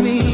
me.